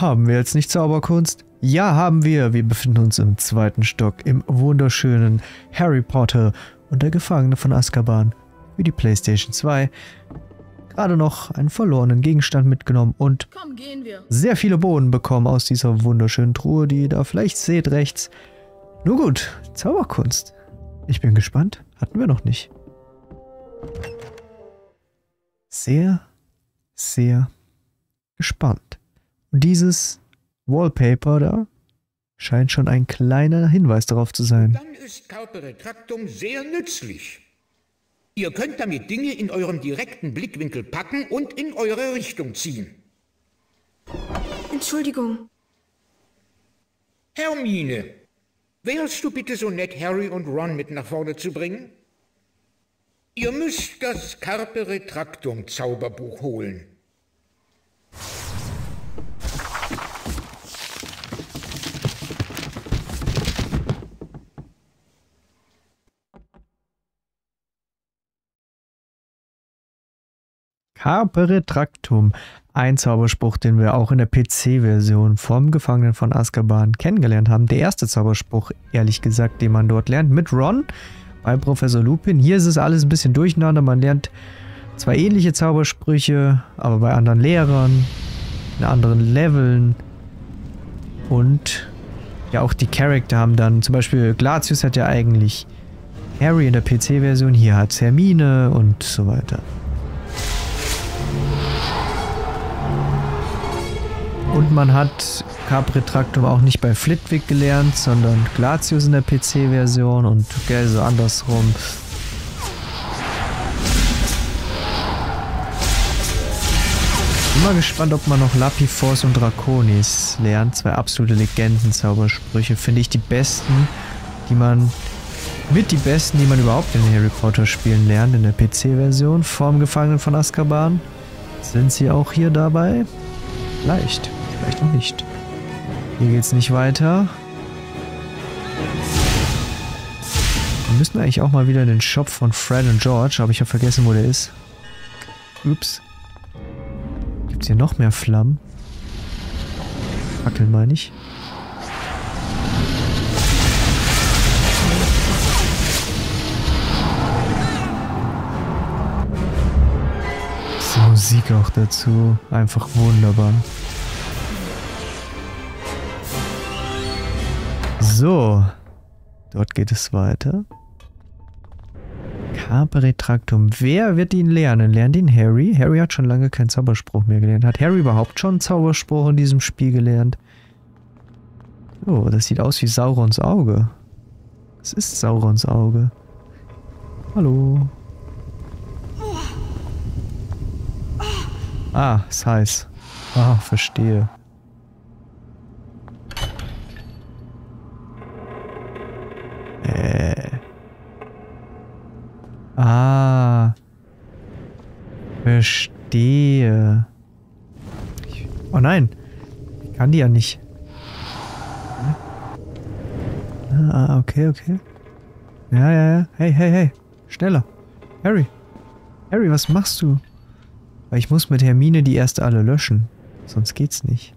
Haben wir jetzt nicht Zauberkunst? Ja, haben wir. Wir befinden uns im zweiten Stock im wunderschönen Harry Potter und der Gefangene von Azkaban für die PlayStation 2. Gerade noch einen verlorenen Gegenstand mitgenommen und Komm, sehr viele Bohnen bekommen aus dieser wunderschönen Truhe, die ihr da vielleicht seht rechts. Nur gut, Zauberkunst. Ich bin gespannt. Hatten wir noch nicht. Sehr, sehr gespannt. Und dieses Wallpaper da scheint schon ein kleiner Hinweis darauf zu sein. Dann ist Carpe Retractum sehr nützlich. Ihr könnt damit Dinge in eurem direkten Blickwinkel packen und in eure Richtung ziehen. Entschuldigung. Hermine, wärst du bitte so nett, Harry und Ron mit nach vorne zu bringen? Ihr müsst das Carpe Retractum Zauberbuch holen. Carpe Retractum. Ein Zauberspruch, den wir auch in der PC-Version vom Gefangenen von Azkaban kennengelernt haben. Der erste Zauberspruch, ehrlich gesagt, den man dort lernt, mit Ron bei Professor Lupin. Hier ist es alles ein bisschen durcheinander. Man lernt zwar ähnliche Zaubersprüche, aber bei anderen Lehrern, in anderen Leveln. Und ja, auch die Charakter haben dann, zum Beispiel Glatius hat ja eigentlich Harry in der PC-Version, hier hat Hermine und so weiter. Und man hat Capretraktum auch nicht bei Flitwick gelernt, sondern Glatius in der PC-Version und gell, so andersrum. Bin mal gespannt, ob man noch Lapiforce und Draconis lernt. Zwei absolute Legenden-Zaubersprüche. Finde ich die besten, die man mit die besten, die man überhaupt in Harry Potter Spielen lernt, in der PC-Version. Vorm Gefangenen von Azkaban. Sind sie auch hier dabei? Vielleicht. Vielleicht auch nicht. Hier geht's nicht weiter. Wir müssen eigentlich auch mal wieder in den Shop von Fred und George, aber ich habe vergessen, wo der ist. Ups. Gibt's hier noch mehr Flammen? Fackeln meine ich. Musik auch dazu. Einfach wunderbar. So. Dort geht es weiter. Carpe Retractum. Wer wird ihn lernen? Lernt ihn Harry? Harry hat schon lange keinen Zauberspruch mehr gelernt. Hat Harry überhaupt schon einen Zauberspruch in diesem Spiel gelernt? Oh, das sieht aus wie Saurons Auge. Es ist Saurons Auge. Hallo. Ah, ist heiß. Ah, verstehe. Äh. Ah. Verstehe. Oh nein. Ich kann die ja nicht. Ah, okay, okay. Ja, ja, ja. Hey, hey, hey. Schneller. Harry. Harry, was machst du? Weil ich muss mit Hermine die erste alle löschen. Sonst geht's nicht.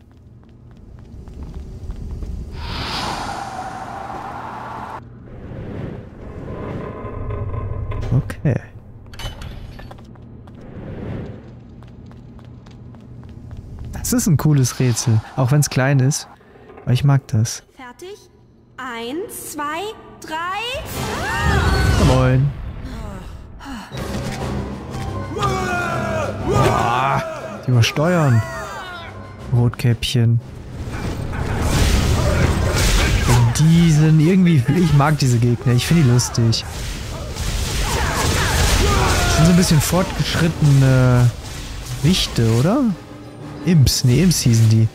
Okay. Das ist ein cooles Rätsel. Auch wenn es klein ist. Aber ich mag das. Fertig? Eins, zwei, drei. Moin. Boah, die übersteuern. Rotkäppchen. Und die sind irgendwie... Ich mag diese Gegner. Ich finde die lustig. Das sind so ein bisschen fortgeschrittene Wichte, oder? Imps. Ne, Imps hießen die.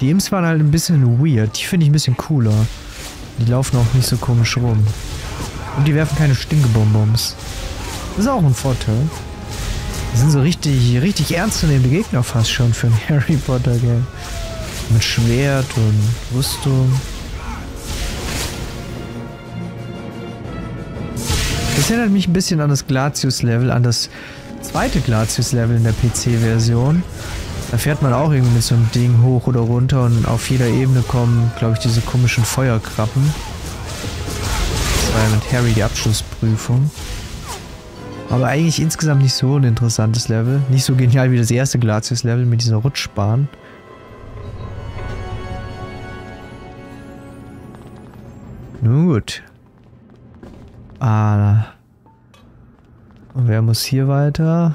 Die Imps waren halt ein bisschen weird. Die finde ich ein bisschen cooler. Die laufen auch nicht so komisch rum. Und die werfen keine Stinkebonbons. Das ist auch ein Vorteil. Die sind so richtig, richtig ernstzunehmende Gegner fast schon für ein Harry Potter Game. Mit Schwert und Rüstung. Das erinnert mich ein bisschen an das Glatius-Level, an das zweite Glatius-Level in der PC-Version. Da fährt man auch irgendwie mit so einem Ding hoch oder runter und auf jeder Ebene kommen, glaube ich, diese komischen Feuerkrabben. Das war ja mit Harry die Abschlussprüfung. Aber eigentlich insgesamt nicht so ein interessantes Level. Nicht so genial wie das erste Glacius-Level mit dieser Rutschbahn. Nun gut. Ah. Und wer muss hier weiter?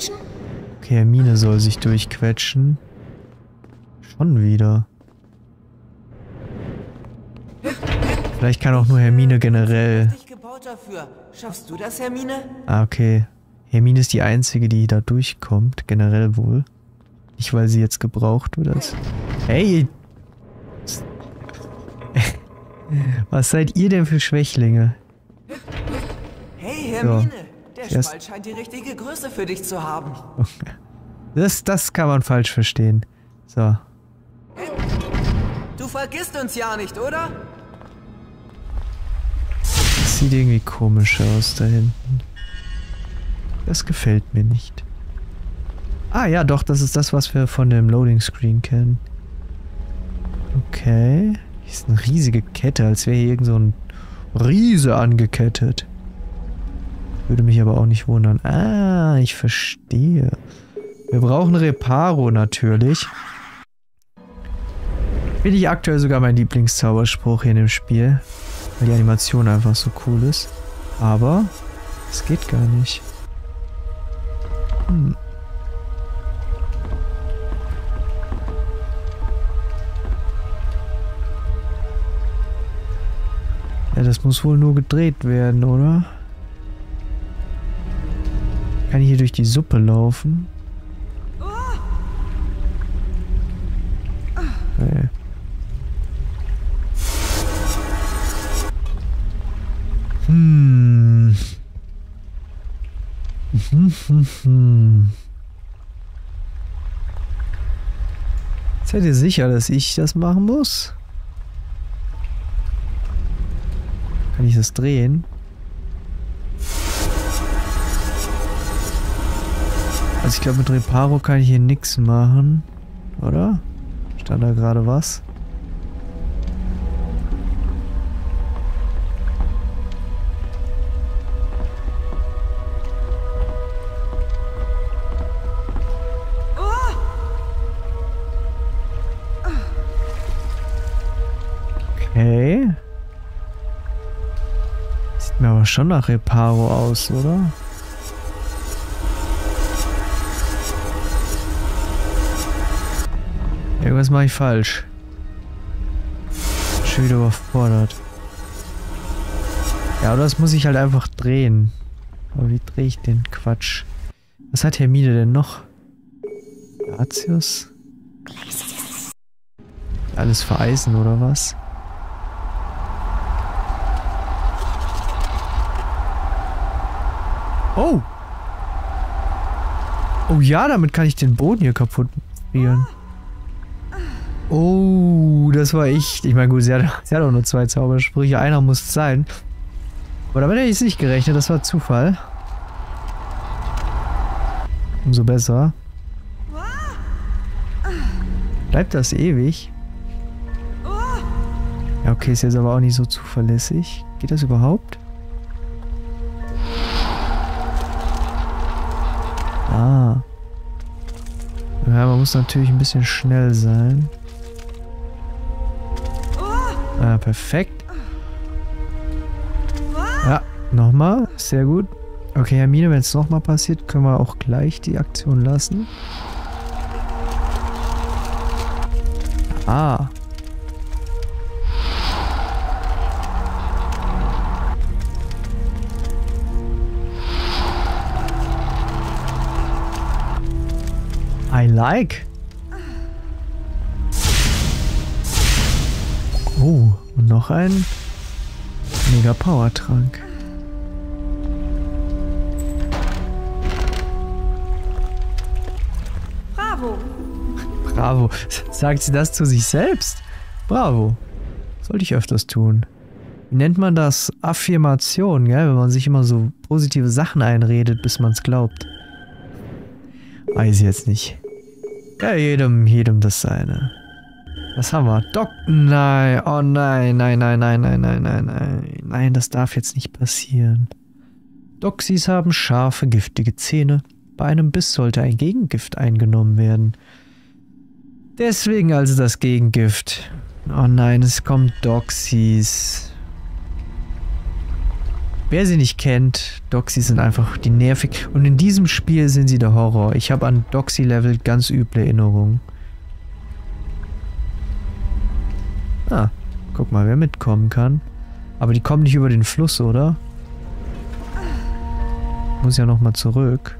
Durchquetschen? Okay, Hermine soll sich durchquetschen. Schon wieder. Vielleicht kann auch nur Hermine generell. Schaffst du das, Hermine? Ah, okay. Hermine ist die Einzige, die da durchkommt. Generell wohl. Nicht, weil sie jetzt gebraucht wird. Hey! Was seid ihr denn für Schwächlinge? Hey, Hermine! Der Erst- Spalt scheint die richtige Größe für dich zu haben. Das, das kann man falsch verstehen. So. Du vergisst uns ja nicht, oder? Das sieht irgendwie komisch aus da hinten. Das gefällt mir nicht. Ah ja, doch, das ist das, was wir von dem Loading Screen kennen. Okay. Hier ist eine riesige Kette, als wäre hier irgend so ein Riese angekettet. Würde mich aber auch nicht wundern. Ah, ich verstehe. Wir brauchen Reparo natürlich. Finde ich aktuell sogar mein Lieblingszauberspruch hier in dem Spiel. Weil die Animation einfach so cool ist. Aber es geht gar nicht. Hm. Ja, das muss wohl nur gedreht werden, oder? Kann hier durch die Suppe laufen? Nee. Hm. Seid ihr sicher, dass ich das machen muss? Kann ich das drehen? Also ich glaube mit Reparo kann ich hier nichts machen. Oder? Stand da gerade was? Okay. Sieht mir aber schon nach Reparo aus, oder? Irgendwas mache ich falsch. Schon wieder überfordert. Ja, oder das muss ich halt einfach drehen. Aber wie drehe ich den Quatsch? Was hat Hermine denn noch? Gratius? Alles vereisen oder was? Oh! Oh ja, damit kann ich den Boden hier kaputt frieren. Oh, das war echt. Ich meine, gut, sie hat, sie hat auch nur zwei Zaubersprüche. Einer muss sein. Aber damit hätte ich es nicht gerechnet. Das war Zufall. Umso besser. Bleibt das ewig? Ja, okay, ist jetzt aber auch nicht so zuverlässig. Geht das überhaupt? Ah. Ja, man muss natürlich ein bisschen schnell sein. Perfekt. Ja, nochmal. Sehr gut. Okay, Hermine, wenn es nochmal passiert, können wir auch gleich die Aktion lassen. Ah. I like. Noch ein Mega Power Trank. Bravo. Bravo. Sagt sie das zu sich selbst? Bravo. Sollte ich öfters tun. wie nennt man das? Affirmation, gell? Wenn man sich immer so positive Sachen einredet, bis man es glaubt. Weiß ich jetzt nicht. Ja, jedem, jedem das seine. Was haben wir? Doc. Nein, oh nein, nein, nein, nein, nein, nein, nein, nein. Nein, das darf jetzt nicht passieren. Doxys haben scharfe, giftige Zähne. Bei einem Biss sollte ein Gegengift eingenommen werden. Deswegen also das Gegengift. Oh nein, es kommt Doxys. Wer sie nicht kennt, Doxys sind einfach die nervig. Und in diesem Spiel sind sie der Horror. Ich habe an Doxy-Level ganz üble Erinnerungen. Ah, guck mal, wer mitkommen kann. Aber die kommen nicht über den Fluss, oder? Muss ja nochmal zurück.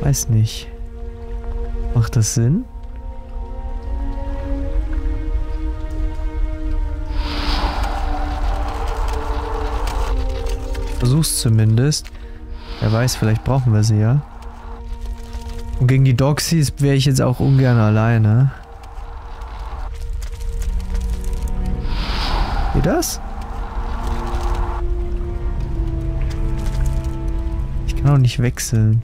Weiß nicht. Macht das Sinn? Versuch's zumindest. Wer weiß, vielleicht brauchen wir sie ja. Und gegen die Doxies wäre ich jetzt auch ungern alleine. Geht das? Ich kann auch nicht wechseln.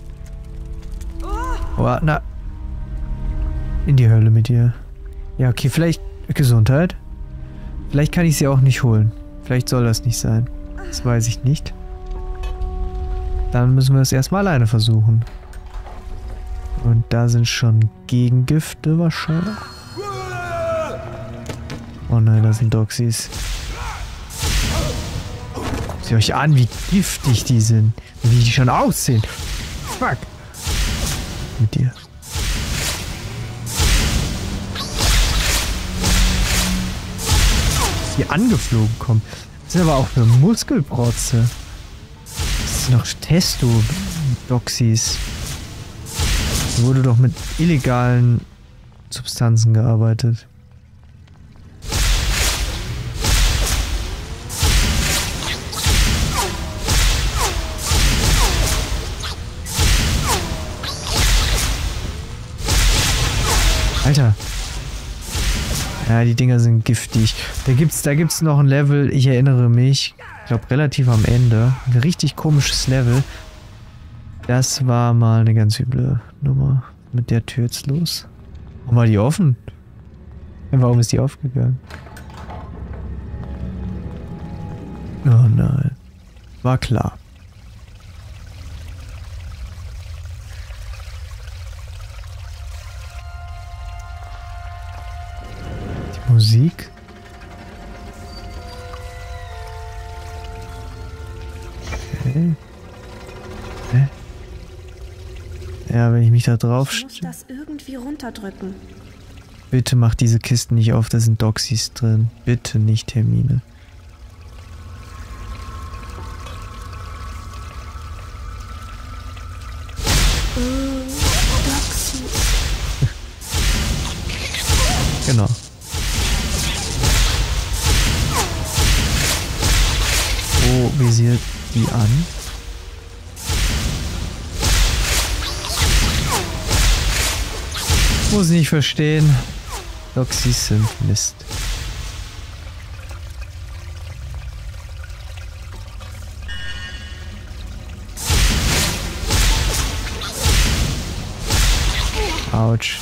Oh, na. In die Hölle mit dir. Ja, okay, vielleicht Gesundheit. Vielleicht kann ich sie auch nicht holen. Vielleicht soll das nicht sein. Das weiß ich nicht. Dann müssen wir es erstmal alleine versuchen. Und da sind schon Gegengifte wahrscheinlich. Oh nein, da sind Doxys. Seht euch an, wie giftig die sind. Wie die schon aussehen. Fuck mit dir. Die angeflogen kommen. Das ist aber auch eine Muskelprotze. Das sind noch Testo-Doxys. Wurde doch mit illegalen Substanzen gearbeitet. Alter. Ja, die Dinger sind giftig. Da gibt's, da gibt's noch ein Level, ich erinnere mich, ich glaube relativ am Ende. Ein richtig komisches Level. Das war mal eine ganz üble Nummer. Mit der Tür jetzt los. Warum war die offen? Warum ist die aufgegangen? Oh nein. War klar. Musik. Okay. Hä? Ja, wenn ich mich da drauf... Ich muss das irgendwie runterdrücken. Bitte mach diese Kisten nicht auf, da sind Doxys drin. Bitte nicht Termine. Muss nicht verstehen. Doxys sind Mist. Autsch.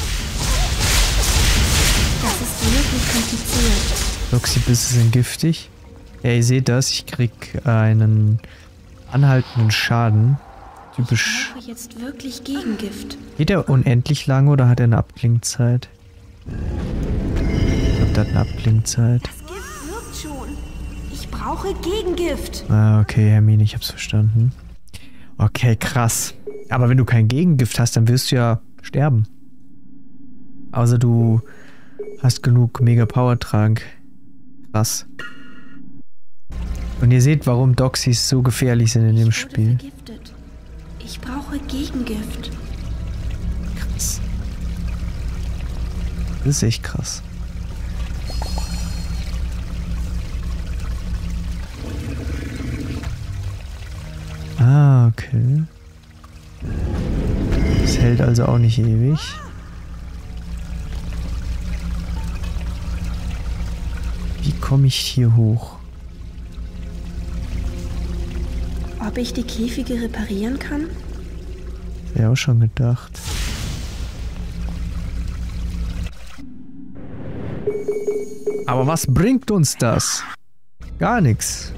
Das ist wirklich kompliziert. Doxy-Bisse sind giftig. Ja, ihr seht das, ich krieg einen anhaltenden Schaden. Typisch. Ich brauche jetzt wirklich Gegengift. Geht er unendlich lang oder hat er eine Abklingzeit? Ich glaube, der hat eine Abklingzeit. Das Gift wirkt schon. Ich brauche Gegengift. Ah, okay, Hermine, ich hab's verstanden. Okay, krass. Aber wenn du kein Gegengift hast, dann wirst du ja sterben. Außer du hast genug Mega Power Trank. Krass. Und ihr seht, warum Doxys so gefährlich sind in dem Spiel. Ich brauche Gegengift. Krass. Das ist echt krass. Ah, okay. Das hält also auch nicht ewig. Wie komme ich hier hoch? Ob ich die Käfige reparieren kann? Ja, auch schon gedacht. Aber was bringt uns das? Gar nichts.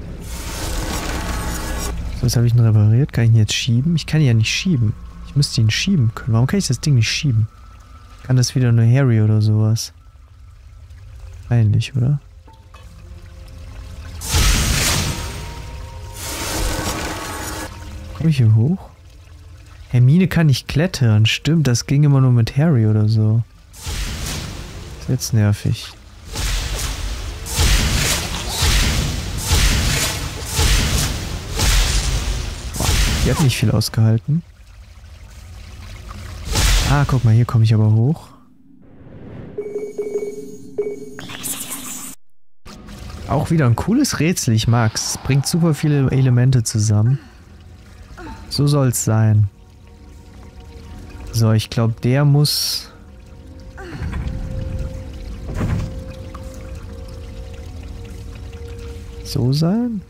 So, jetzt habe ich ihn repariert. Kann ich ihn jetzt schieben? Ich kann ihn ja nicht schieben. Ich müsste ihn schieben können. Warum kann ich das Ding nicht schieben? Kann das wieder nur Harry oder sowas? Peinlich, oder? Komme ich hier hoch? Hermine kann nicht klettern. Stimmt, das ging immer nur mit Harry oder so. Ist jetzt nervig. Boah, die hat nicht viel ausgehalten. Ah, guck mal, hier komme ich aber hoch. Auch wieder ein cooles Rätsel, ich mag's. Bringt super viele Elemente zusammen. So soll's sein. So, ich glaube, der muss... So sein?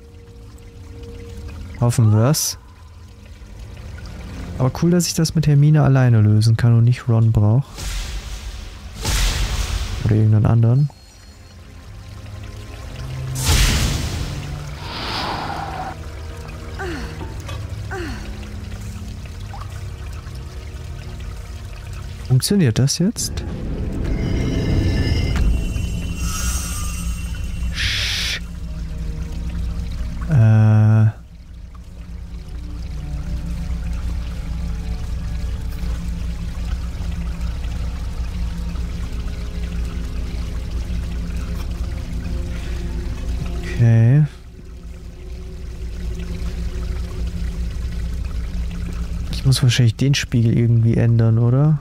Hoffen wir's. Aber cool, dass ich das mit Hermine alleine lösen kann und nicht Ron brauche. Oder irgendeinen anderen. Funktioniert das jetzt? Äh. Okay. Ich muss wahrscheinlich den Spiegel irgendwie ändern, oder?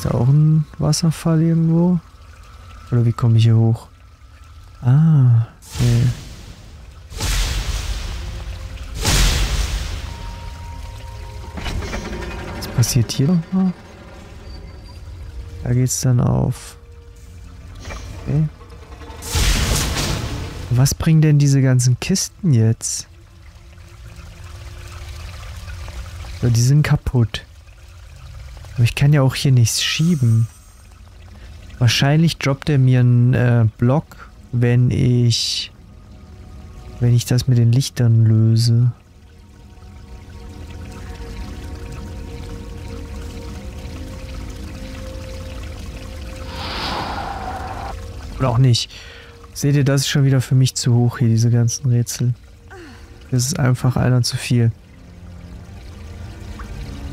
Ist da auch ein Wasserfall irgendwo? Oder wie komme ich hier hoch? Ah, okay. Was passiert hier nochmal? Da geht's dann auf. Okay. Was bringen denn diese ganzen Kisten jetzt? So, die sind kaputt. Aber ich kann ja auch hier nichts schieben. Wahrscheinlich droppt er mir einen äh, Block, wenn ich... Wenn ich das mit den Lichtern löse. Oder auch nicht. Seht ihr, das ist schon wieder für mich zu hoch hier, diese ganzen Rätsel. Das ist einfach einer zu viel.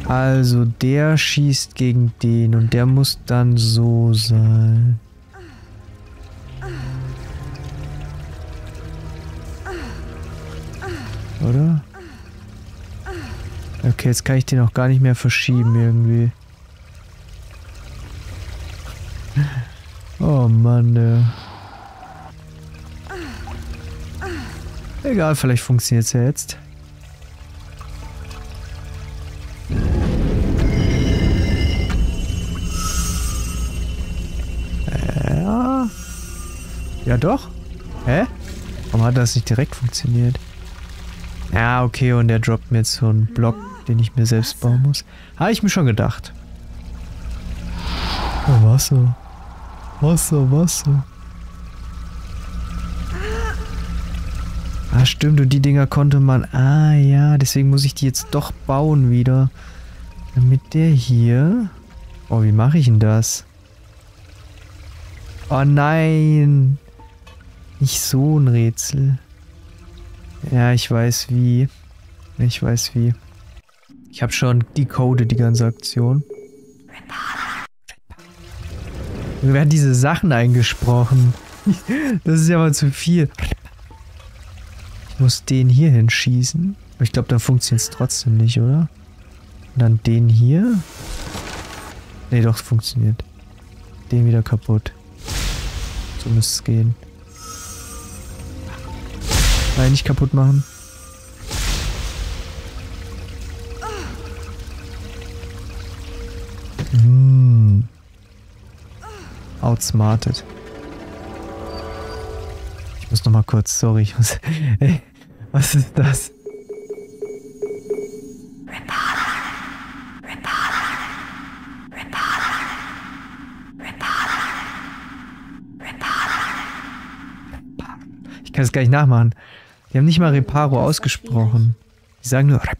Also, der schießt gegen den und der muss dann so sein. Oder? Okay, jetzt kann ich den auch gar nicht mehr verschieben irgendwie. Oh Mann, ey. Egal, vielleicht funktioniert es ja jetzt. Doch. Hä? Warum hat das nicht direkt funktioniert? Ja, okay, und der droppt mir jetzt so einen Block, den ich mir selbst bauen muss. Habe ich mir schon gedacht. Oh, Wasser. Wasser, Wasser. Ah, stimmt. Und die Dinger konnte man... Ah, ja. Deswegen muss ich die jetzt doch bauen wieder. Damit der hier... Oh, wie mache ich denn das? Oh nein. Nicht so ein Rätsel. Ja, ich weiß wie. Ich weiß wie. Ich habe schon die Code, die ganze Aktion. Mir werden diese Sachen eingesprochen. Das ist ja mal zu viel. Ich muss den hier hinschießen. Ich glaube, dann funktioniert es trotzdem nicht, oder? Und dann den hier. Ne, doch, es funktioniert. Den wieder kaputt. So müsste es gehen. Nein, nicht kaputt machen. Hm. outsmarted. Ich muss noch mal kurz, sorry, ich muss... Ey, was ist das? Ich kann es gar nicht nachmachen. Die haben nicht mal Reparo ausgesprochen. Die sagen nur Rep.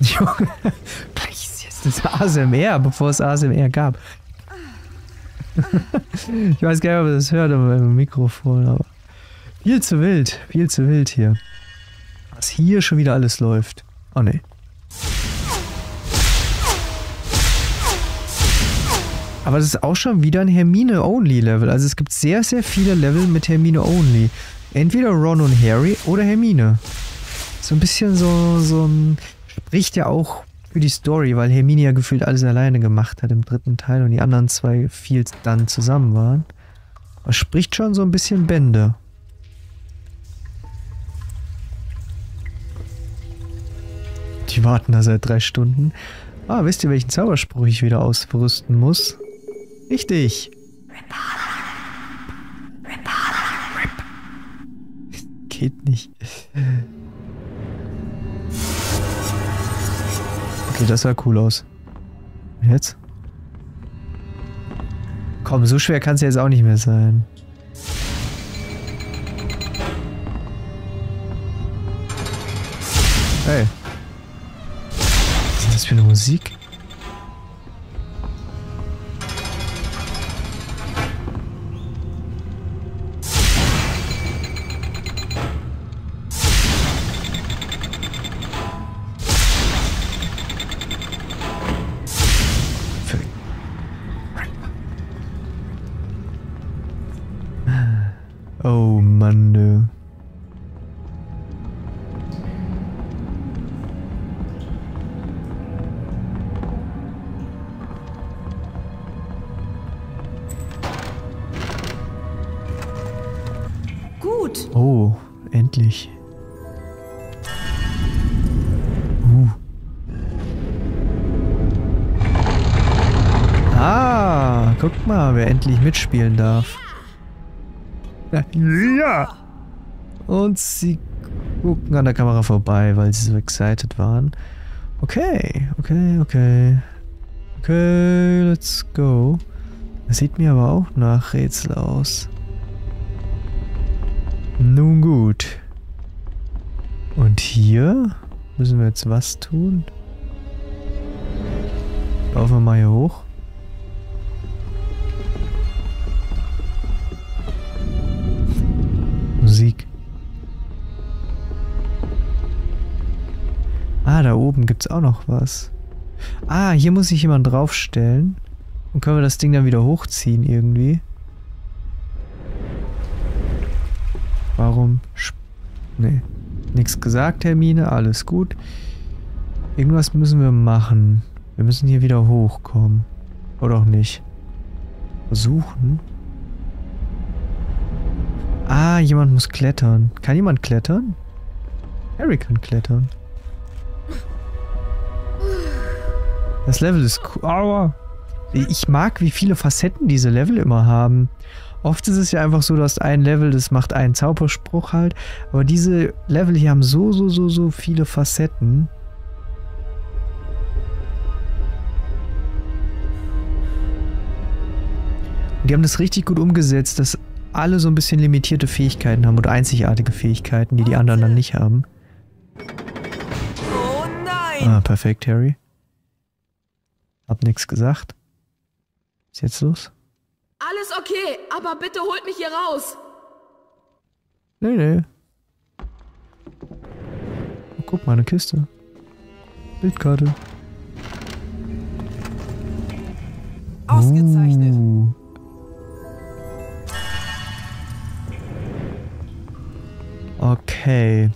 Junge. Das ist ASMR, bevor es ASMR gab. ich weiß gar nicht, ob ihr das hört im Mikrofon, aber viel zu wild, viel zu wild hier. Was hier schon wieder alles läuft. Oh ne. Aber das ist auch schon wieder ein Hermine-Only-Level. Also es gibt sehr, sehr viele Level mit Hermine-Only. Entweder Ron und Harry oder Hermine. So ein bisschen so, so ein... Spricht ja auch für die Story, weil Hermine ja gefühlt alles alleine gemacht hat im dritten Teil und die anderen zwei viel dann zusammen waren. Das spricht schon so ein bisschen Bände. Die warten da seit drei Stunden. Ah, wisst ihr, welchen Zauberspruch ich wieder ausrüsten muss? Richtig. Geht nicht. Okay, das sah cool aus. Jetzt? Komm, so schwer kann es jetzt auch nicht mehr sein. Hey. Was ist das für eine Musik? Oh Mann, nö. Gut. Oh, endlich. Uh. Ah, guck mal, wer endlich mitspielen darf. Ja. Und sie gucken an der Kamera vorbei, weil sie so excited waren. Okay, okay, okay. Okay, let's go. Das sieht mir aber auch nach Rätsel aus. Nun gut. Und hier müssen wir jetzt was tun? Laufen wir mal hier hoch. Oben gibt es auch noch was. Ah, hier muss sich jemand draufstellen. Und können wir das Ding dann wieder hochziehen irgendwie. Warum? Nee. Nichts gesagt, Hermine. Alles gut. Irgendwas müssen wir machen. Wir müssen hier wieder hochkommen. Oder auch nicht. Versuchen. Ah, jemand muss klettern. Kann jemand klettern? Harry kann klettern. Das Level ist cool. Aua. Ich mag, wie viele Facetten diese Level immer haben. Oft ist es ja einfach so, du hast ein Level, das macht einen Zauberspruch halt. Aber diese Level hier haben so, so, so, so viele Facetten. Und die haben das richtig gut umgesetzt, dass alle so ein bisschen limitierte Fähigkeiten haben oder einzigartige Fähigkeiten, die die anderen dann nicht haben. Oh nein! Ah, perfekt, Harry. Hab nichts gesagt. Ist jetzt los? Alles okay, aber bitte holt mich hier raus. Nee, nee. Oh, guck mal, eine Kiste. Bildkarte. Ausgezeichnet. Uh. Okay.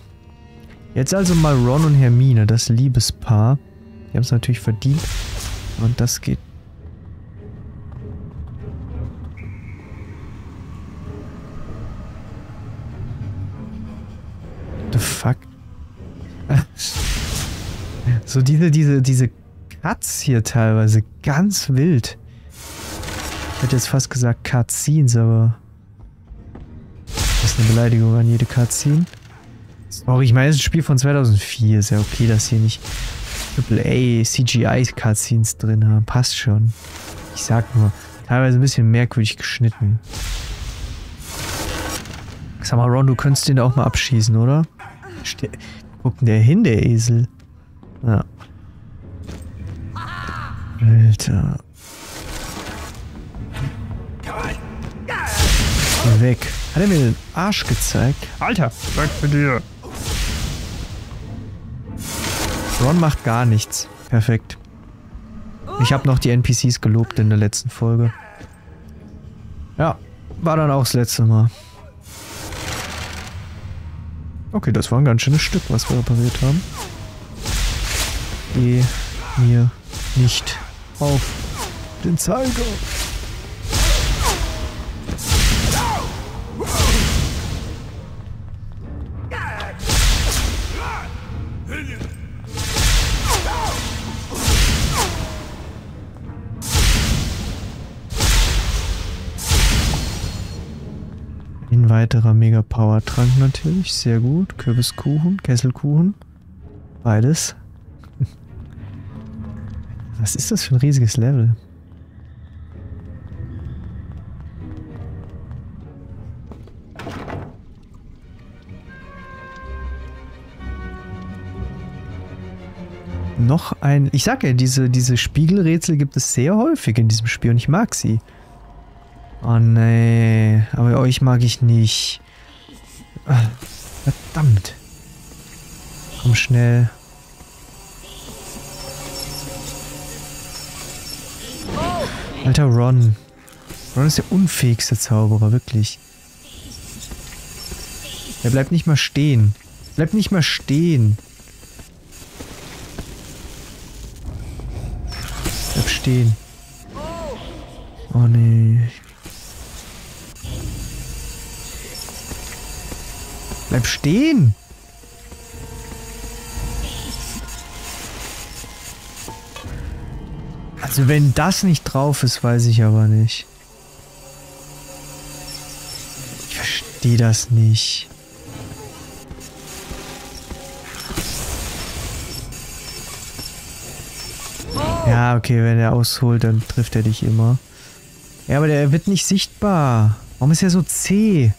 Jetzt also mal Ron und Hermine, das Liebespaar. Die haben es natürlich verdient. Und das geht. The fuck? So diese, diese, diese Cuts hier teilweise. Ganz wild. Ich hätte jetzt fast gesagt Cutscenes, aber... Das ist eine Beleidigung an jede Cutscene. Sorry, ich meine, es ist ein Spiel von 2004. Ist ja okay, dass hier nicht AAA CGI Cutscenes drin haben. Passt schon. Ich sag nur, teilweise ein bisschen merkwürdig geschnitten. Sag mal, Ron, du könntest den auch mal abschießen, oder? Ste Guckt denn der hin, der Esel? Ja. Alter. Weg. Hat er mir den Arsch gezeigt? Alter, weg mit dir. Ron macht gar nichts. Perfekt. Ich habe noch die NPCs gelobt in der letzten Folge. Ja, war dann auch das letzte Mal. Okay, das war ein ganz schönes Stück, was wir repariert haben. Geh mir nicht auf den Zeiger. Weiterer Mega Power Trank natürlich. Sehr gut. Kürbiskuchen, Kesselkuchen. Beides. Was ist das für ein riesiges Level? Noch ein... Ich sag ja, diese, diese Spiegelrätsel gibt es sehr häufig in diesem Spiel und ich mag sie. Oh nee, aber euch mag ich nicht. Verdammt. Komm schnell. Alter Ron. Ron ist der unfähigste Zauberer, wirklich. Er bleibt nicht mal stehen. Bleibt nicht mal stehen. Bleib stehen. Oh nee. Bleib stehen! Also wenn das nicht drauf ist, weiß ich aber nicht. Ich verstehe das nicht. Ja, okay, wenn er ausholt, dann trifft er dich immer. Ja, aber der wird nicht sichtbar. Warum ist er so zäh?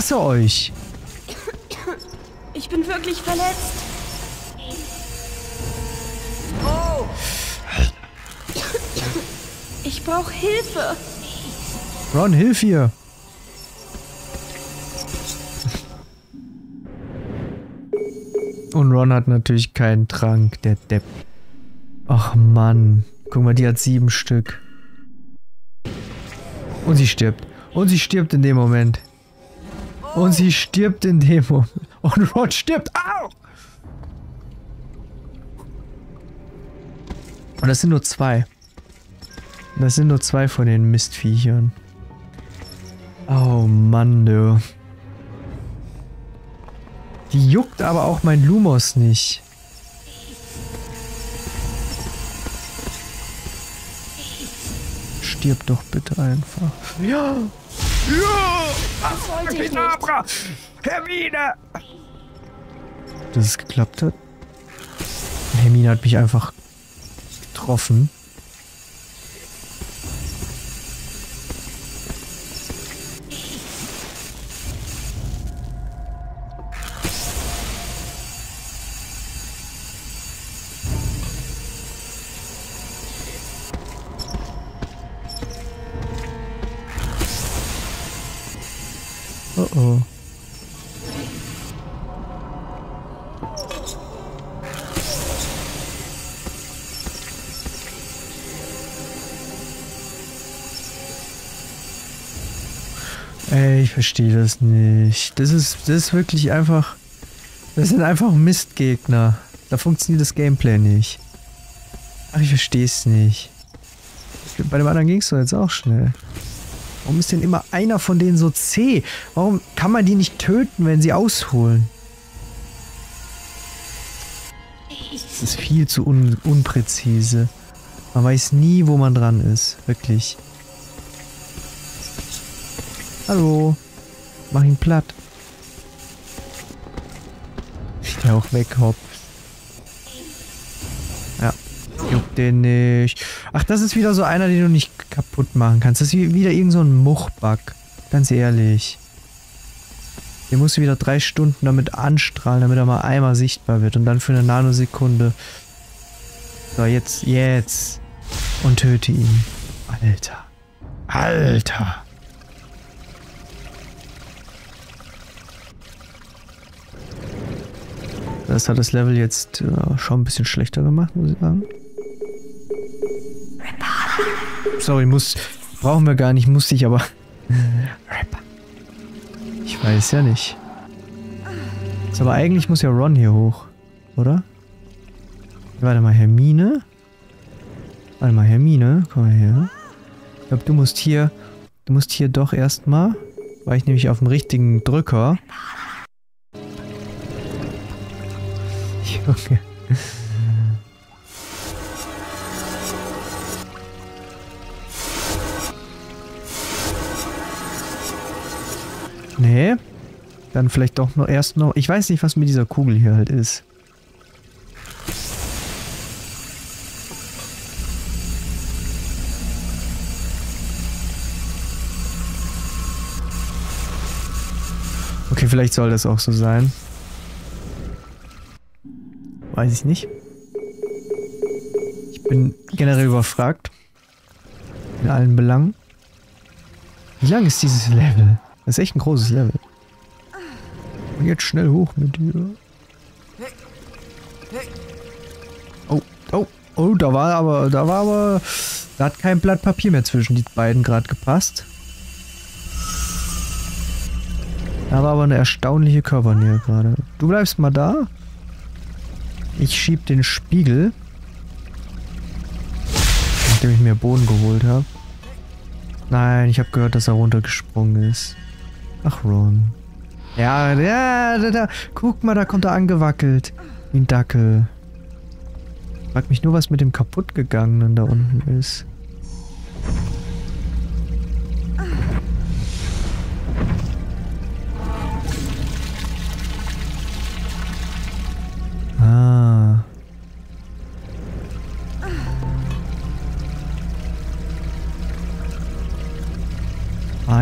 Hasse euch. Ich bin wirklich verletzt. Ich brauche Hilfe. Ron, hilf hier. Und Ron hat natürlich keinen Trank, der Depp. Ach Mann. Guck mal, die hat sieben Stück. Und sie stirbt. Und sie stirbt in dem Moment. Und sie stirbt in dem Moment. Und Ron stirbt. Au! Und das sind nur zwei. Das sind nur zwei von den Mistviechern. Oh Mann, du. Die juckt aber auch mein Lumos nicht. Stirb doch bitte einfach. Ja! Ja! Abracadabra! Hermine! Dass es geklappt hat. Hermine hat mich einfach getroffen. Verstehe das nicht. Das ist, das ist wirklich einfach. Das sind einfach Mistgegner. Da funktioniert das Gameplay nicht. Ach, ich verstehe es nicht. Bei dem anderen ging es doch jetzt auch schnell. Warum ist denn immer einer von denen so zäh? Warum kann man die nicht töten, wenn sie ausholen? Das ist viel zu un unpräzise. Man weiß nie, wo man dran ist. Wirklich. Hallo. Mach ihn platt. Wie der auch weghoppt. Ja. Juckt den nicht. Ach, das ist wieder so einer, den du nicht kaputt machen kannst. Das ist wieder irgend so ein Muchbug. Ganz ehrlich. Den musst du wieder drei Stunden damit anstrahlen, damit er mal einmal sichtbar wird. Und dann für eine Nanosekunde. So, jetzt, jetzt. Und töte ihn. Alter. Alter. Das hat das Level jetzt äh, schon ein bisschen schlechter gemacht, muss ich sagen. Sorry, muss. Brauchen wir gar nicht, musste ich aber. Ich weiß ja nicht. Ist aber eigentlich muss ja Ron hier hoch, oder? Warte mal, Hermine? Warte mal, Hermine, komm mal her. Ich glaube, du musst hier. Du musst hier doch erstmal. War ich nämlich auf dem richtigen Drücker. Junge. Nee. Dann vielleicht doch noch erst noch. Ich weiß nicht, was mit dieser Kugel hier halt ist. Okay, vielleicht soll das auch so sein. Weiß ich nicht. Ich bin generell überfragt. In allen Belangen. Wie lang ist dieses Level? Das ist echt ein großes Level. Und jetzt schnell hoch mit dir. Oh, oh, oh, da war aber, da war aber, da hat kein Blatt Papier mehr zwischen die beiden gerade gepasst. Da war aber eine erstaunliche Körpernähe gerade. Du bleibst mal da. Ich schieb den Spiegel. Nachdem ich mir Boden geholt habe. Nein, ich habe gehört, dass er runtergesprungen ist. Ach, Ron. Ja, ja, da, da. Guck mal, da kommt er angewackelt. Wie ein Dackel. Frag mich nur, was mit dem kaputtgegangenen da unten ist.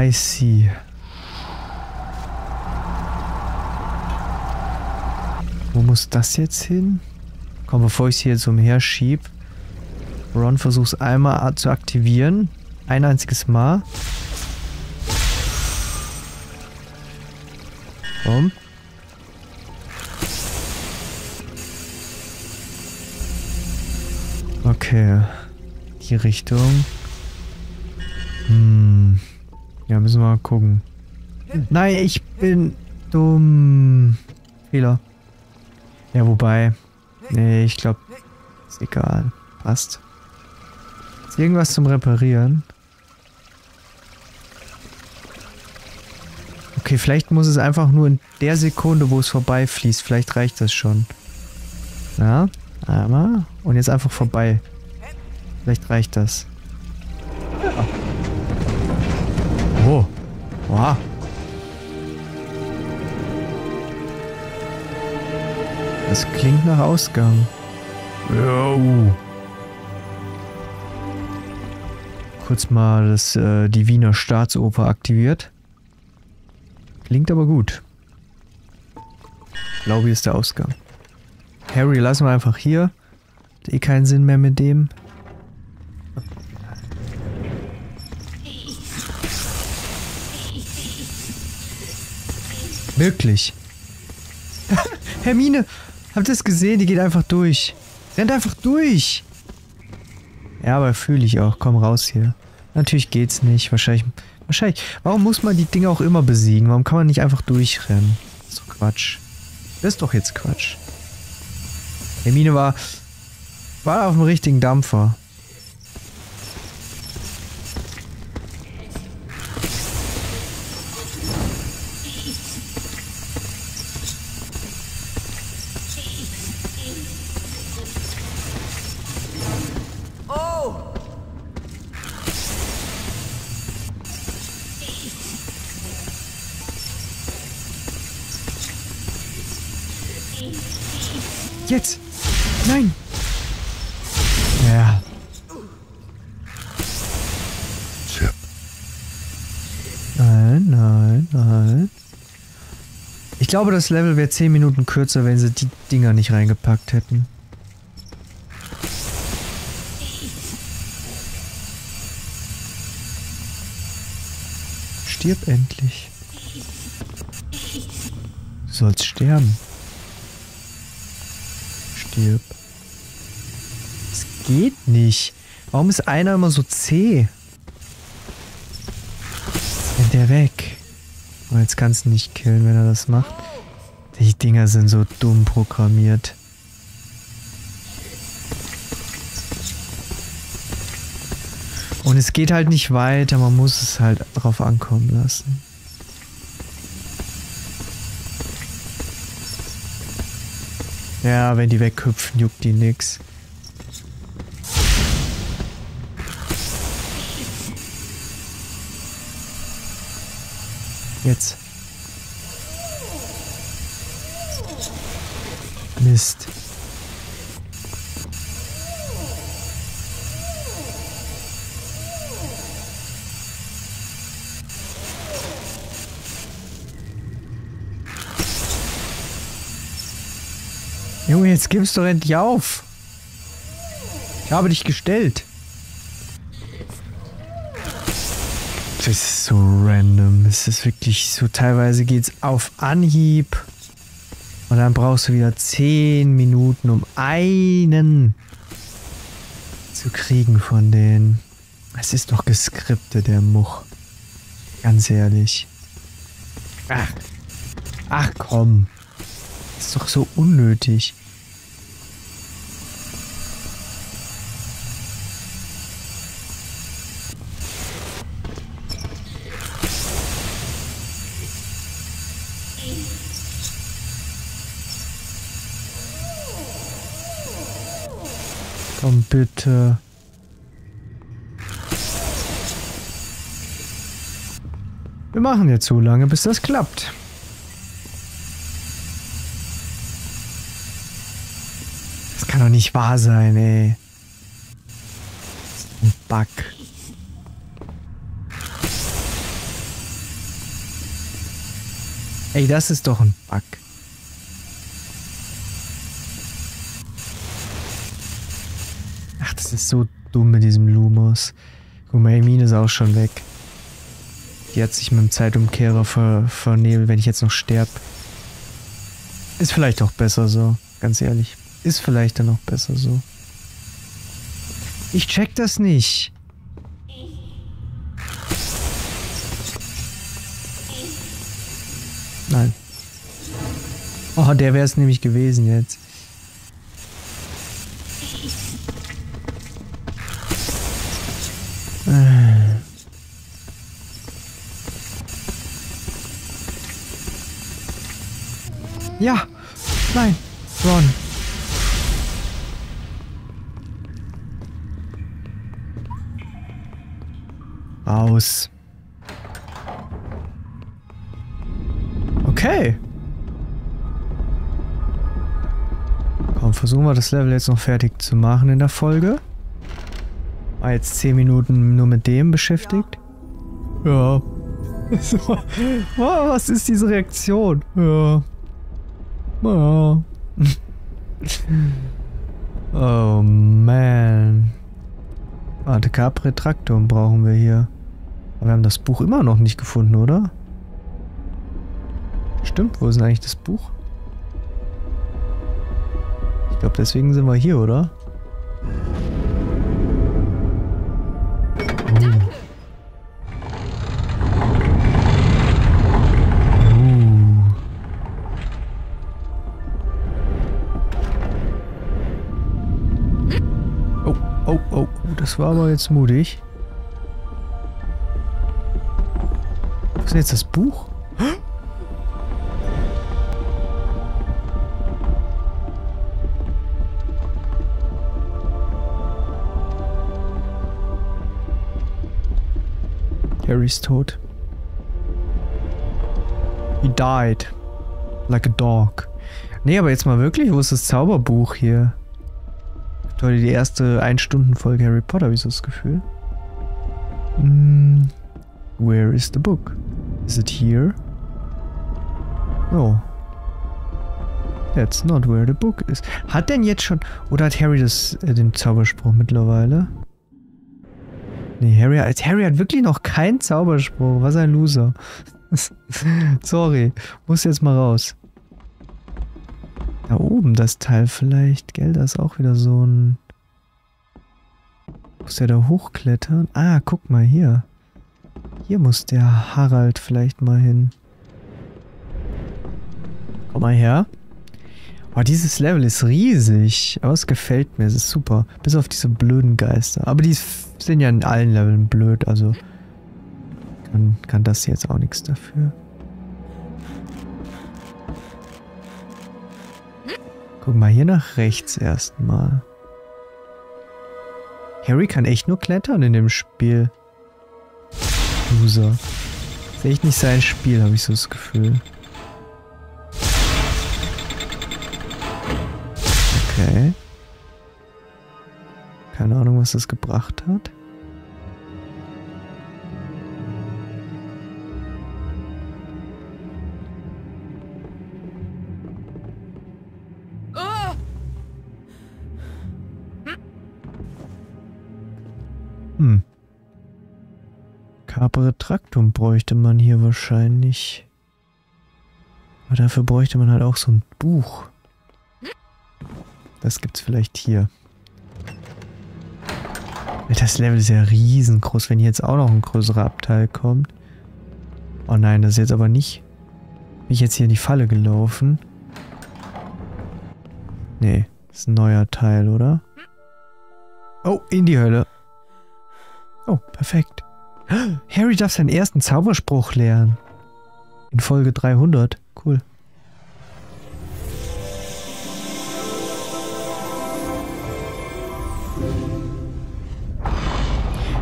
I see. Wo muss das jetzt hin? Komm, bevor ich es hier jetzt umherschieb. Ron versucht es einmal zu aktivieren. Ein einziges Mal. Komm. Okay. Die Richtung. Hm. Ja, müssen wir mal gucken. Nein, ich bin dumm. Fehler. Ja, wobei. Nee, ich glaube. Ist egal. Passt. Ist irgendwas zum Reparieren? Okay, vielleicht muss es einfach nur in der Sekunde, wo es vorbeifließt. Vielleicht reicht das schon. Ja, einmal. Und jetzt einfach vorbei. Vielleicht reicht das. Wow. Das klingt nach Ausgang. Oh. Kurz mal das, äh, die Wiener Staatsoper aktiviert. Klingt aber gut. Glaube, hier ist der Ausgang. Harry, lassen wir einfach hier. Hat eh keinen Sinn mehr mit dem. Wirklich. Hermine, habt ihr es gesehen? Die geht einfach durch. Rennt einfach durch. Ja, aber fühle ich auch. Komm raus hier. Natürlich geht's nicht. Wahrscheinlich. Wahrscheinlich. Warum muss man die Dinge auch immer besiegen? Warum kann man nicht einfach durchrennen? Das ist doch Quatsch. Das ist doch jetzt Quatsch. Hermine war. war auf dem richtigen Dampfer. Glaube, das Level wäre 10 Minuten kürzer, wenn sie die Dinger nicht reingepackt hätten. Stirb endlich. Du sollst sterben. Stirb. Es geht nicht. Warum ist einer immer so zäh? Ist der weg? Oh, jetzt kannst du nicht killen, wenn er das macht. Die Dinger sind so dumm programmiert. Und es geht halt nicht weiter, man muss es halt drauf ankommen lassen. Ja, wenn die weghüpfen, juckt die nix. Jetzt. Mist. Junge, jetzt gibst du endlich auf. Ich habe dich gestellt. Das ist so random. Es ist wirklich so, teilweise geht's auf Anhieb. Und dann brauchst du wieder 10 Minuten, um einen zu kriegen von denen. Es ist doch geskriptet, der Much. Ganz ehrlich. Ach. Ach komm. Ist doch so unnötig. Komm bitte. Wir machen jetzt so lange, bis das klappt. Das kann doch nicht wahr sein, ey. Das ist ein Bug. Ey, das ist doch ein Bug. Ach, das ist so dumm mit diesem Lumos. Guck mal, Hermine ist auch schon weg. Die hat sich mit dem Zeitumkehrer ver vernebelt, wenn ich jetzt noch sterb. Ist vielleicht auch besser so, ganz ehrlich. Ist vielleicht dann auch besser so. Ich check das nicht. Nein. Oh, der wäre es nämlich gewesen jetzt. Aus. Okay. Komm, versuchen wir das Level jetzt noch fertig zu machen in der Folge. War jetzt 10 Minuten nur mit dem beschäftigt. Ja. Was ist diese Reaktion? Ja. Ja. oh man. Warte, Capre Traktum brauchen wir hier. Wir haben das Buch immer noch nicht gefunden, oder? Stimmt, wo ist denn eigentlich das Buch? Ich glaube, deswegen sind wir hier, oder? Oh, oh, oh, das war aber jetzt mutig. Ist jetzt das Buch? Harry ist tot. He died. Like a dog. Nee, aber jetzt mal wirklich, wo ist das Zauberbuch hier? Heute die erste 1-Stunden-Folge Harry Potter, ich so das Gefühl. Mm, where is the book? Is it here? No. That's not where the book is. Hat denn jetzt schon... Oder hat Harry das, äh, den Zauberspruch mittlerweile? Nee, Harry, Harry hat wirklich noch keinen Zauberspruch. Was ein Loser. Sorry. Muss jetzt mal raus. Da oben das Teil vielleicht. Gell, da ist auch wieder so ein... Muss der da hochklettern? Ah, guck mal hier. Hier muss der Harald vielleicht mal hin. Komm mal her. Oh, dieses Level ist riesig. Aber es gefällt mir. Es ist super. Bis auf diese blöden Geister. Aber die sind ja in allen Leveln blöd. Also kann, kann das jetzt auch nichts dafür. Guck mal hier nach rechts erstmal. Harry kann echt nur klettern in dem Spiel. Loser. Das ist echt nicht sein Spiel, habe ich so das Gefühl. Okay. Keine Ahnung, was das gebracht hat. Capere Traktum bräuchte man hier wahrscheinlich. Aber dafür bräuchte man halt auch so ein Buch. Das gibt's vielleicht hier. Das Level ist ja riesengroß, wenn jetzt auch noch ein größerer Abteil kommt. Oh nein, das ist jetzt aber nicht... Bin ich jetzt hier in die Falle gelaufen? Nee, ist ein neuer Teil, oder? Oh, in die Hölle. Oh, perfekt. Harry darf seinen ersten Zauberspruch lernen. In Folge 300. Cool.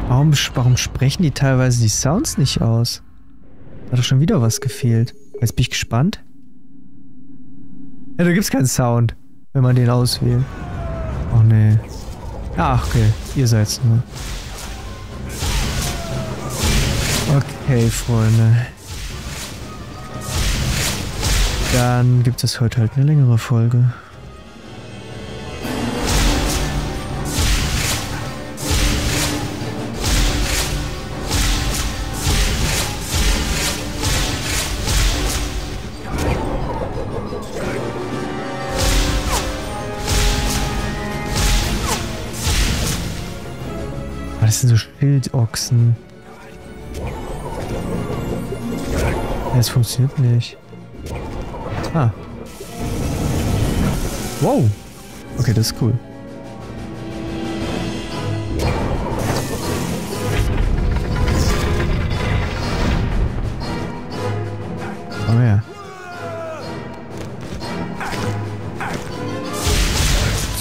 Warum, warum sprechen die teilweise die Sounds nicht aus? Da hat doch schon wieder was gefehlt. Jetzt bin ich gespannt. Ja, da gibt's keinen Sound, wenn man den auswählt. Oh nee. Ach, okay. Ihr seid's nur. Okay, Freunde. Dann gibt es heute halt eine längere Folge. Das sind so Schildochsen. Es funktioniert nicht. Ah. Wow. Okay, das ist cool. Oh ja.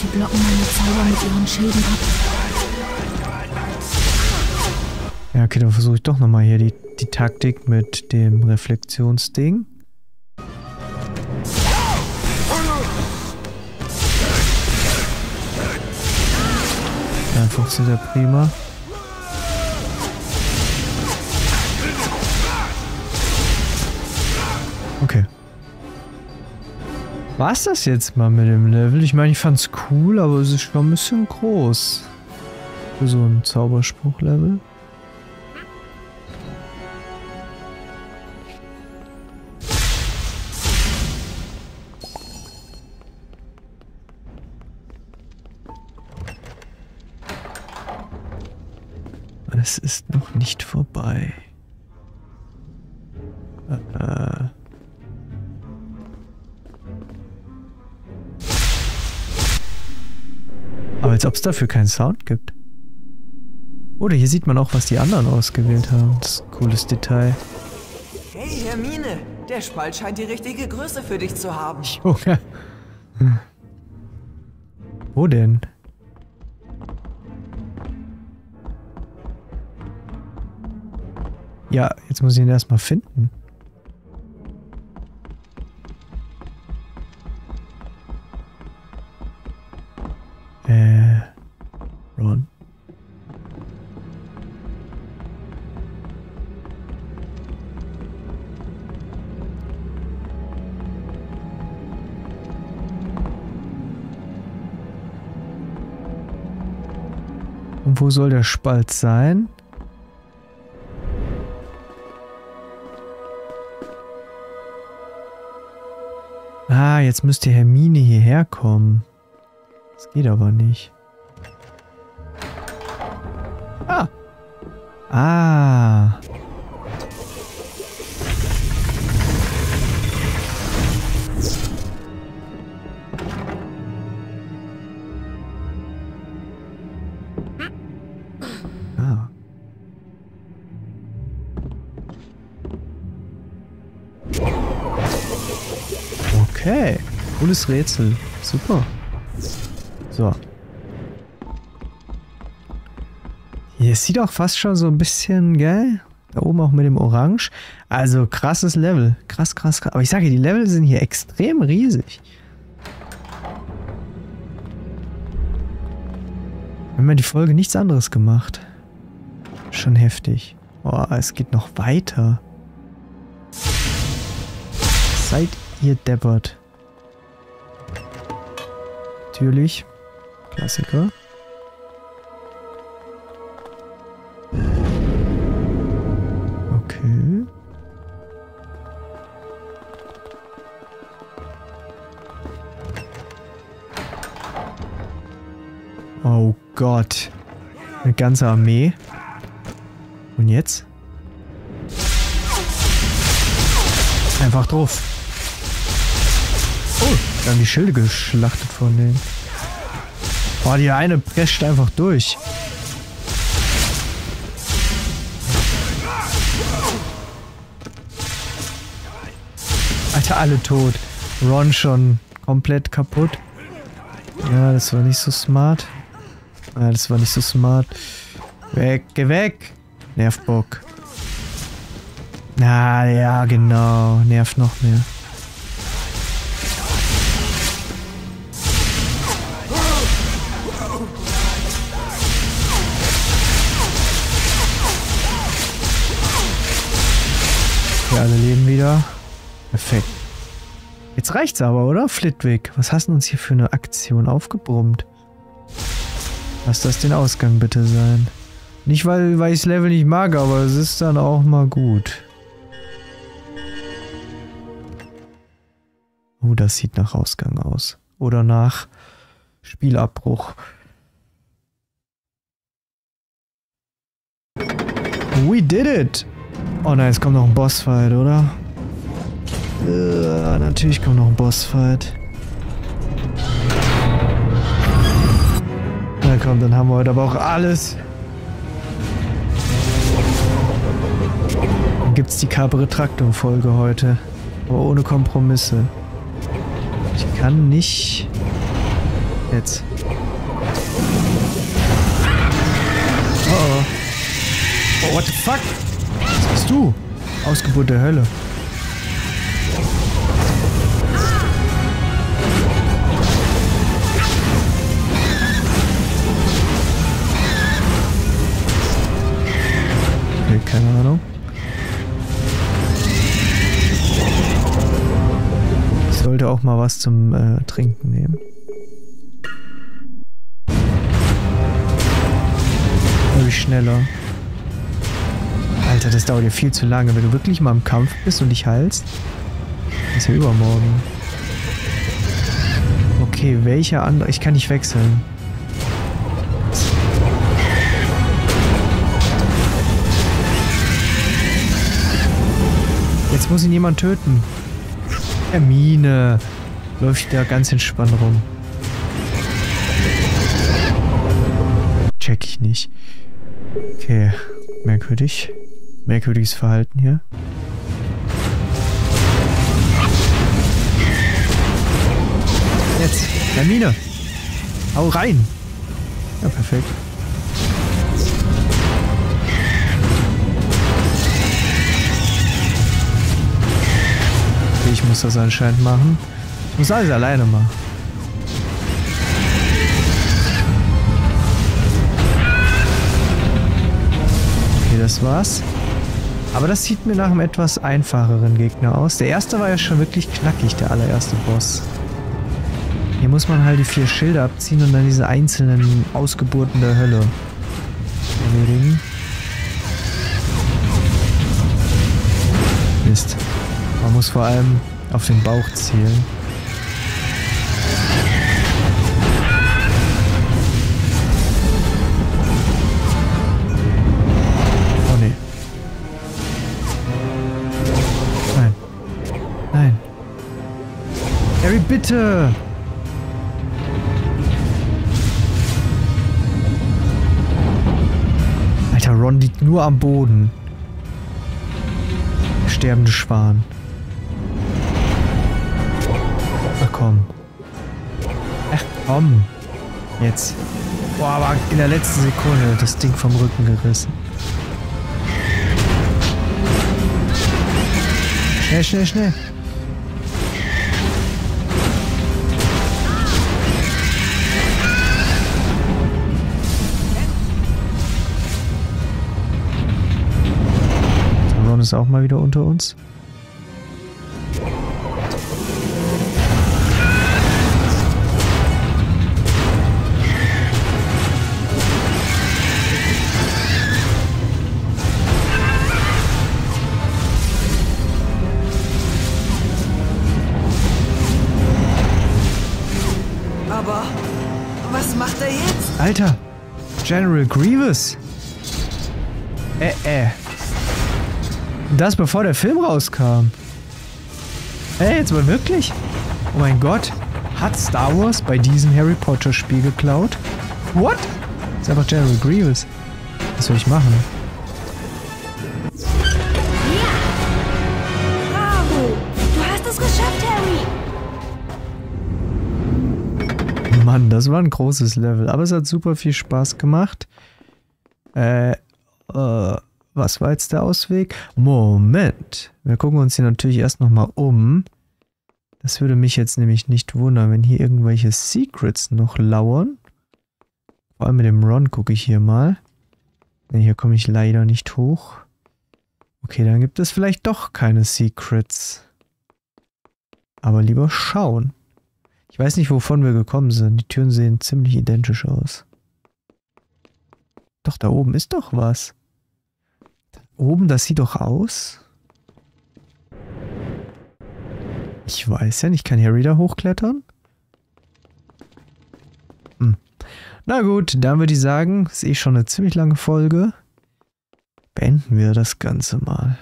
Sie blocken meine Zauber mit ihren Schilden ab. Ja, okay, dann versuche ich doch nochmal hier die, die Taktik mit dem Reflexionsding. Dann funktioniert er prima. Okay. War's das jetzt mal mit dem Level? Ich meine, ich fand's cool, aber es ist schon ein bisschen groß. Für so ein Zauberspruch-Level. Es ist noch nicht vorbei. Äh. Aber als ob es dafür keinen Sound gibt. Oder hier sieht man auch, was die anderen ausgewählt haben. Das ist ein cooles Detail. Hey, Hermine, der Spalt scheint die richtige Größe für dich zu haben. Junge. Wo denn? Ja, jetzt muss ich ihn erstmal finden. Äh. Ron. Und wo soll der Spalt sein? Jetzt müsste Hermine hierher kommen. Das geht aber nicht. Ah. Ah. Cooles Rätsel. Super. So. Hier sieht auch fast schon so ein bisschen, gell? Da oben auch mit dem Orange. Also krasses Level. Krass, krass, krass. Aber ich sage, die Level sind hier extrem riesig. Wenn man die Folge nichts anderes gemacht. Schon heftig. Oh, es geht noch weiter. Seid ihr deppert. Natürlich. Klassiker. Okay. Oh Gott. Eine ganze Armee. Und jetzt? Einfach drauf. Oh, haben die Schilde geschlachtet von denen. Boah, die eine prescht einfach durch. Alter, alle tot. Ron schon komplett kaputt. Ja, das war nicht so smart. Ja, das war nicht so smart. Weg, geh weg! Nervbock. Na, ja, genau. Nervt noch mehr. Wieder. Perfekt. Jetzt reicht's aber, oder? Flitwick, was hast du uns hier für eine Aktion aufgebrummt? Lass das den Ausgang bitte sein. Nicht, weil, weil ich das Level nicht mag, aber es ist dann auch mal gut. Oh, das sieht nach Ausgang aus. Oder nach Spielabbruch. We did it! Oh nein, es kommt noch ein Bossfight, oder? Uh, natürlich kommt noch ein Bossfight. Na komm, dann haben wir heute aber auch alles. Dann gibt's die Capre Traktum Folge heute. Aber ohne Kompromisse. Ich kann nicht... Jetzt. Oh oh. Oh, what the fuck? Was bist du? Ausgeburt der Hölle. Ich sollte auch mal was zum äh, Trinken nehmen. Ich schneller. Alter, das dauert ja viel zu lange. Wenn du wirklich mal im Kampf bist und dich heilst, ist ja übermorgen. Okay, welcher andere... Ich kann nicht wechseln. Jetzt muss ihn jemand töten. Hermine. Läuft da ganz entspannt rum. Check ich nicht. Okay, merkwürdig. Merkwürdiges Verhalten hier. Jetzt, Hermine. Hau rein. Ja, perfekt. Muss das anscheinend machen. Ich muss alles alleine machen. Okay, das war's. Aber das sieht mir nach einem etwas einfacheren Gegner aus. Der erste war ja schon wirklich knackig, der allererste Boss. Hier muss man halt die vier Schilder abziehen und dann diese einzelnen Ausgeburten der Hölle. erledigen. Mist. Man muss vor allem auf den Bauch zielen. Oh. Nein. Nein. Harry, bitte! Alter, Ron liegt nur am Boden. Sterbende Schwan. Komm. Ach komm. Jetzt. Boah, aber in der letzten Sekunde das Ding vom Rücken gerissen. Schnell, schnell, schnell. Ron ist auch mal wieder unter uns. General Grievous! Äh, äh. Das bevor der Film rauskam. Ey, jetzt mal wirklich? Oh mein Gott. Hat Star Wars bei diesem Harry Potter Spiel geklaut? What? Ist einfach General Grievous. Was soll ich machen? Das war ein großes Level. Aber es hat super viel Spaß gemacht. Äh, äh, was war jetzt der Ausweg? Moment. Wir gucken uns hier natürlich erst nochmal um. Das würde mich jetzt nämlich nicht wundern, wenn hier irgendwelche Secrets noch lauern. Vor allem mit dem Ron gucke ich hier mal. Ne, hier komme ich leider nicht hoch. Okay, dann gibt es vielleicht doch keine Secrets. Aber lieber schauen. Ich weiß nicht, wovon wir gekommen sind. Die Türen sehen ziemlich identisch aus. Doch, da oben ist doch was. Da oben, das sieht doch aus. Ich weiß ja nicht, kann Harry da hochklettern? Hm. Na gut, dann würde ich sagen, ist eh schon eine ziemlich lange Folge. Beenden wir das Ganze mal.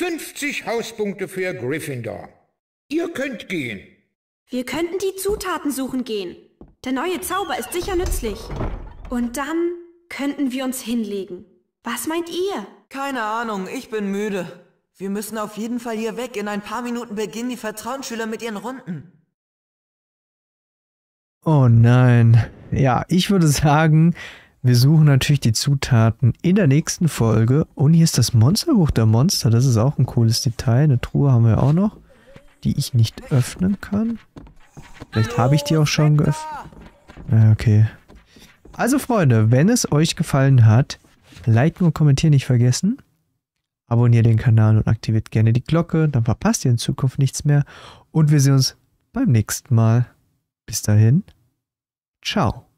50 Hauspunkte für Gryffindor. Ihr könnt gehen. Wir könnten die Zutaten suchen gehen. Der neue Zauber ist sicher nützlich. Und dann könnten wir uns hinlegen. Was meint ihr? Keine Ahnung, ich bin müde. Wir müssen auf jeden Fall hier weg. In ein paar Minuten beginnen die Vertrauensschüler mit ihren Runden. Oh nein. Ja, ich würde sagen, wir suchen natürlich die Zutaten in der nächsten Folge. Und hier ist das Monsterbuch der Monster. Das ist auch ein cooles Detail. Eine Truhe haben wir auch noch, die ich nicht öffnen kann. Vielleicht habe ich die auch schon geöffnet. Okay. Also Freunde, wenn es euch gefallen hat, liken und kommentieren nicht vergessen. Abonniert den Kanal und aktiviert gerne die Glocke, dann verpasst ihr in Zukunft nichts mehr. Und wir sehen uns beim nächsten Mal. Bis dahin, ciao.